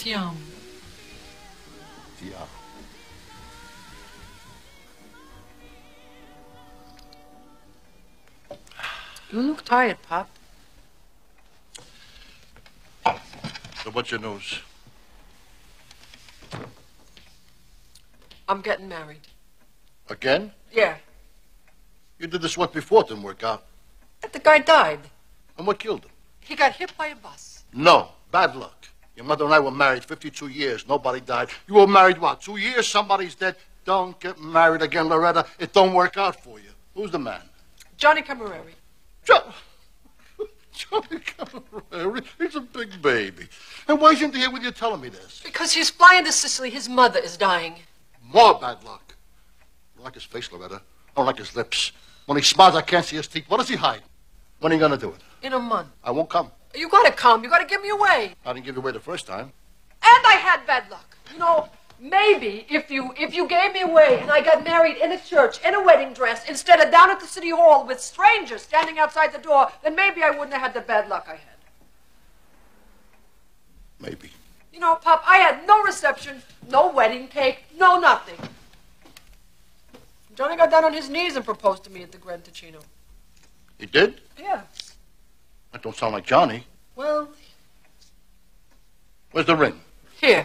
Ti amo. Ti amo. You look tired, Pop. So what's your news? I'm getting married. Again? Yeah. You did this once before, it didn't work out. But the guy died. And what killed him? He got hit by a bus. No, bad luck. Your mother and I were married 52 years. Nobody died. You were married, what, two years? Somebody's dead. Don't get married again, Loretta. It don't work out for you. Who's the man? Johnny Cammareri. Jo- Johnny Cammareri. He's a big baby. And why isn't he here with you telling me this? Because he's flying to Sicily. His mother is dying. More bad luck. I like his face, Loretta. I don't like his lips. When he smiles, I can't see his teeth. What does he hide? When are you going to do it? In a month. I won't come. You gotta come. You gotta give me away. I didn't give you away the first time. And I had bad luck. You know, maybe if you if you gave me away and I got married in a church in a wedding dress instead of down at the city hall with strangers standing outside the door, then maybe I wouldn't have had the bad luck I had. Maybe. You know, Pop, I had no reception, no wedding cake, no nothing. Johnny got down on his knees and proposed to me at the Grand Ticino. He did? Yeah. That don't sound like Johnny. Well, Where's the ring? here.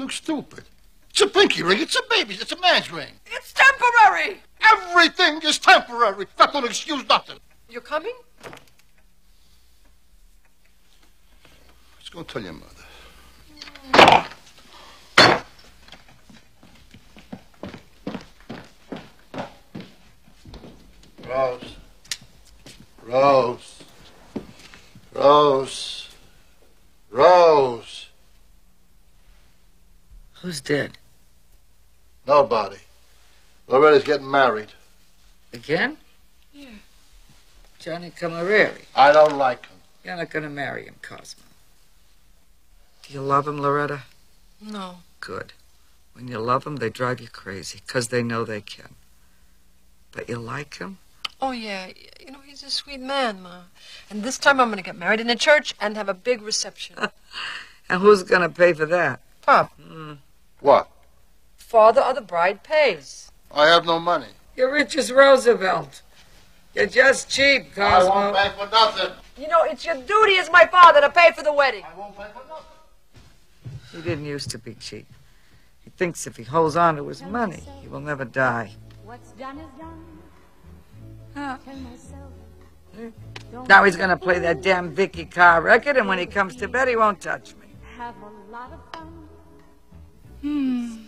It looks stupid. It's a pinky ring. It's a baby's. It's a man's ring. It's temporary. Everything is temporary. That don't excuse nothing. You're coming? Let's go tell your mother. Rose. Rose. Rose. Rose. Who's dead? Nobody. Loretta's getting married. Again? Yeah. Johnny Cammareri. I don't like him. You're not going to marry him, Cosmo. Do you love him, Loretta? No. Good. When you love him, they drive you crazy because they know they can. But you like him? Oh, yeah. You know, he's a sweet man, Ma. And this time I'm going to get married in a church and have a big reception. And who's going to pay for that? Pop, What? father of the bride pays. I have no money. You're rich as Roosevelt. You're just cheap, I won't Cosmo. pay for nothing. You know, it's your duty as my father to pay for the wedding. I won't pay for nothing. He didn't used to be cheap. He thinks if he holds on to his money, he will never die. What's done is done. Huh. Myself. don't Now he's going to play that damn Vikki Carr record, and when he comes to bed, he won't touch me. Have a lot of fun. Hmm.